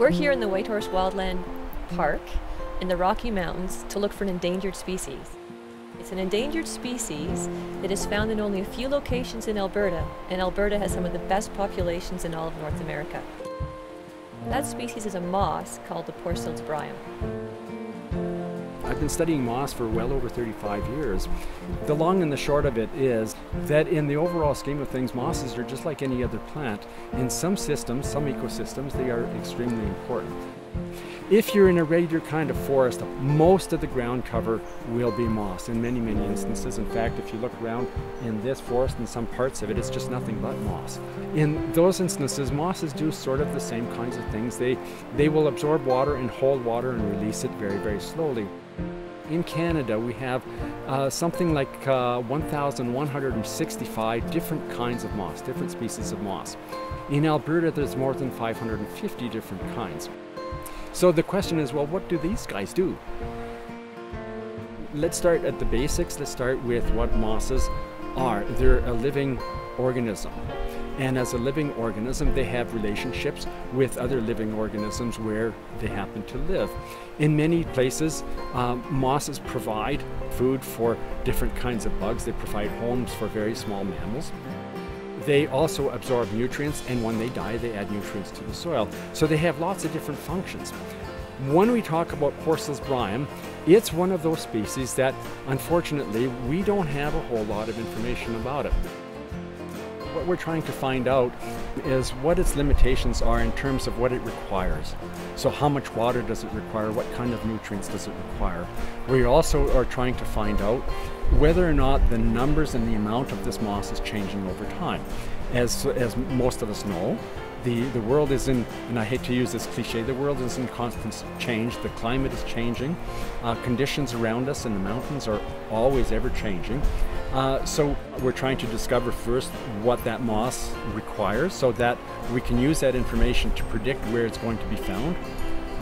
We're here in the Whitehorse Wildland Park in the Rocky Mountains to look for an endangered species. It's an endangered species that is found in only a few locations in Alberta, and Alberta has some of the best populations in all of North America. That species is a moss called the Porsild's Bryum. Been studying moss for well over 35 years. The long and the short of it is that in the overall scheme of things, mosses are just like any other plant. In some systems, some ecosystems, they are extremely important. If you're in a regular kind of forest, most of the ground cover will be moss in many, many instances. In fact, if you look around in this forest and some parts of it, it's just nothing but moss. In those instances, mosses do sort of the same kinds of things. They, they will absorb water and hold water and release it very, very slowly. In Canada, we have uh, something like uh, 1,165 different kinds of moss, different species of moss. In Alberta, there's more than 550 different kinds. So the question is, well, what do these guys do? Let's start at the basics. Let's start with what mosses are. They're a living organism. And as a living organism, they have relationships with other living organisms where they happen to live. In many places, um, mosses provide food for different kinds of bugs. They provide homes for very small mammals. They also absorb nutrients, and when they die, they add nutrients to the soil. So they have lots of different functions. When we talk about Porsild's bryum, it's one of those species that, unfortunately, we don't have a whole lot of information about it. What we're trying to find out is what its limitations are in terms of what it requires. So how much water does it require? What kind of nutrients does it require? We also are trying to find out whether or not the numbers and the amount of this moss is changing over time. As, as most of us know, the, the world is in, and I hate to use this cliche, the world is in constant change. The climate is changing. Uh, conditions around us in the mountains are always ever changing. Uh, so we're trying to discover first what that moss requires so that we can use that information to predict where it's going to be found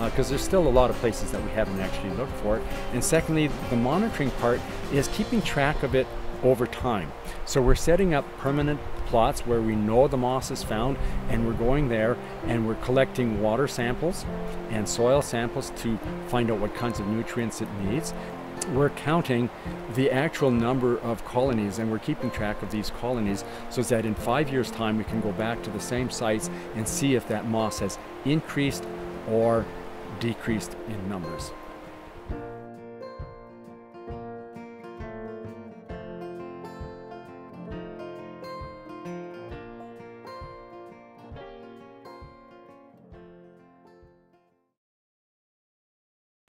because uh, there's still a lot of places that we haven't actually looked for it. And secondly, the monitoring part is keeping track of it over time. So we're setting up permanent plots where we know the moss is found and we're going there and we're collecting water samples and soil samples to find out what kinds of nutrients it needs we're counting the actual number of colonies and we're keeping track of these colonies so that in five years time we can go back to the same sites and see if that moss has increased or decreased in numbers.